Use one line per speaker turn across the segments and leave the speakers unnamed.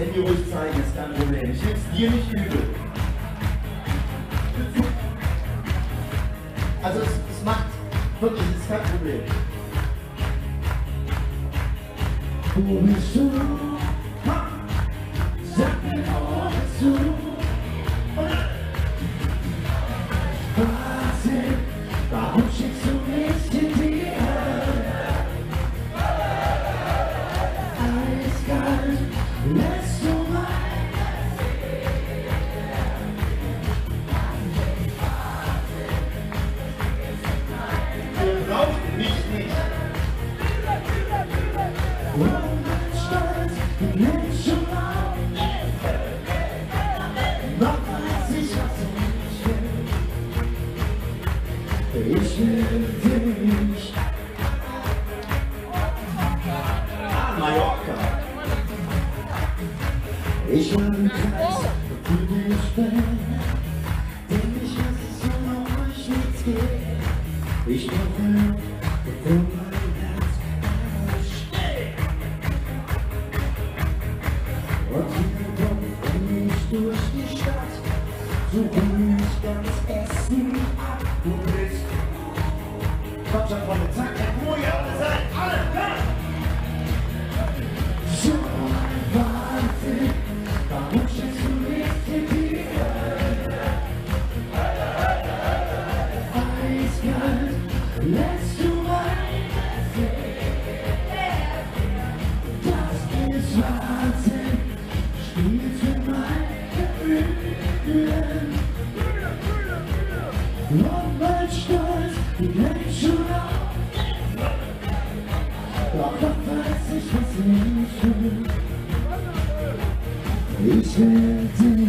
Handy ruhig zeigen, ist kein Problem. Ich nehme es dir nicht übel. Also es, es macht wirklich, es ist kein Problem.
Wo bist du? Sag mir zu. Wahnsinn, Ich will dich.
Mallorca.
Ich war im Kreis für dich. Denn ich weiß, dass ohne euch nichts geht. Ich brauche Luft, bevor mein Herz aussteht. Und hier komme ich durch die Stadt. So bin ich ganz Essen ab. Du bist
Kommt schon
Ich will dich.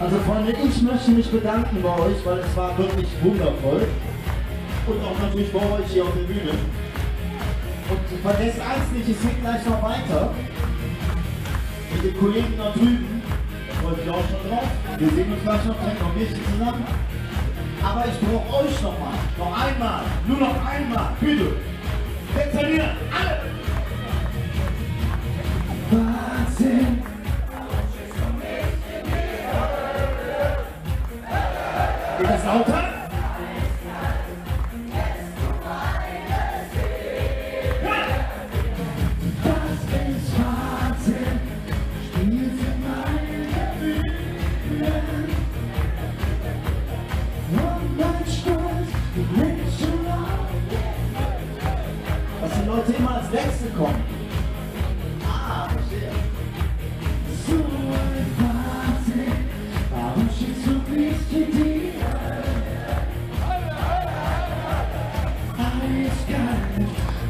Also Freunde, ich möchte mich bedanken bei euch, weil es war wirklich wundervoll. Und auch natürlich bei euch hier auf der Bühne. Und vergesst eins nicht, es geht gleich noch weiter. Mit den Kollegen da drüben. Da freue ich mich auch schon drauf. Wir sehen uns gleich noch, trinken noch ein Bierchen zusammen. Aber ich brauche euch noch mal. Noch einmal. Nur noch einmal. Bitte. Hier. Alle.
Wahnsinn.
Geht das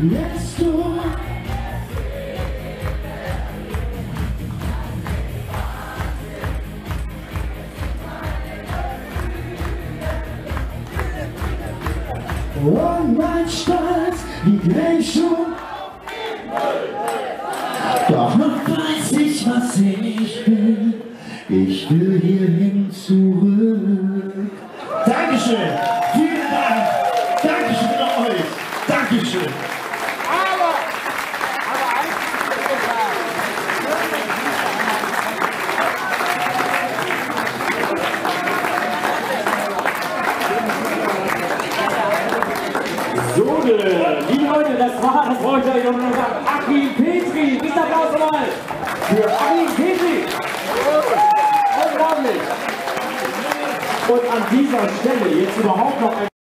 Und mein Stolz liegt längst schon Doch noch weiß ich, was ich will. Ich will hierhin zurück.
Dankeschön.
Äh, liebe Leute, das war, das wollte ich noch sagen. Achim Petri, bis Applaus mal für Achim Petri. Unglaublich. Und an dieser Stelle jetzt überhaupt noch ein